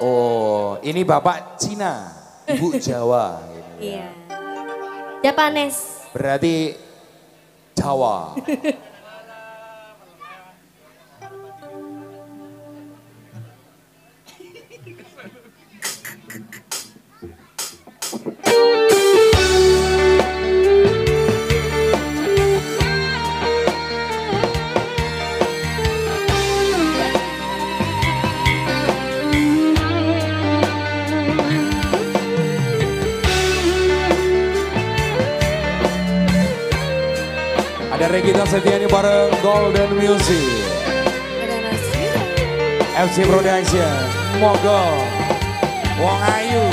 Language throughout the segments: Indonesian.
Oh, ini Bapak Cina, Ibu Jawa. Ini ya. Iya. Japanes. Berarti Jawa. Ada Regina Setiani bareng Golden Music. FC Production, Mogol, Wong Ayu.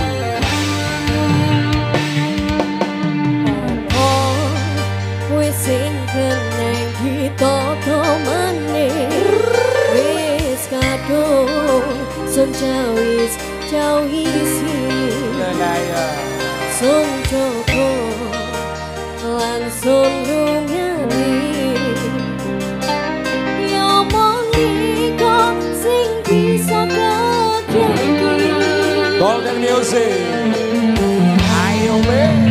Oh, wis sing keneng kita temene. Wis kadung sun jawis jauhi sing sun joko Christian. I obey.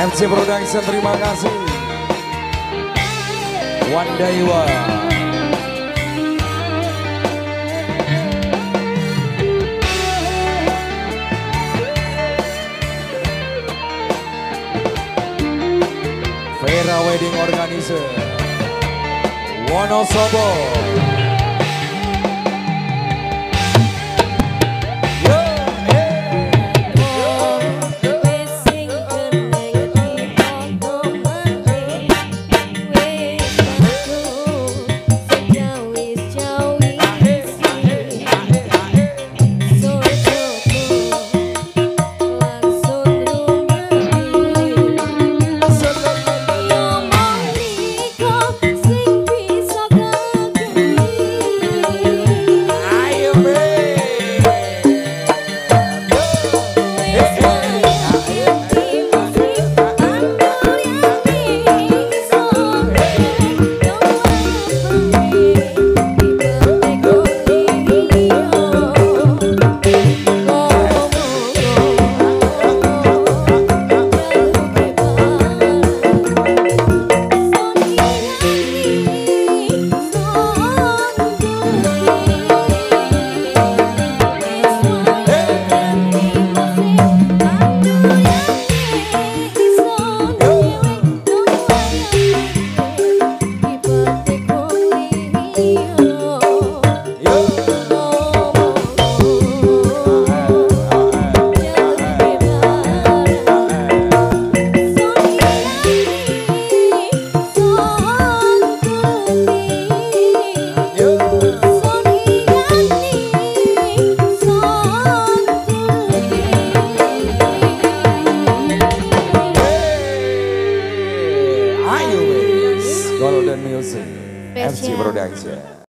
MC Production terima kasih. Wandaiwa. Vera Wedding Organizer. Wonosobo. Golden Music. Spesial. Production.